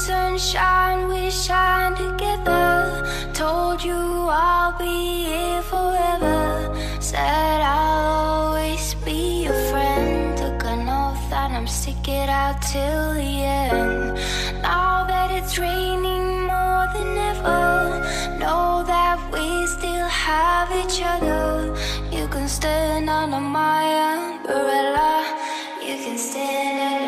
sunshine, we shine together. Told you I'll be here forever. Said I'll always be your friend. Took an oath that I'm sticking it out till the end. Now that it's raining more than ever, know that we still have each other. You can stand under my umbrella. You can stand